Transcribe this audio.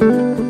Música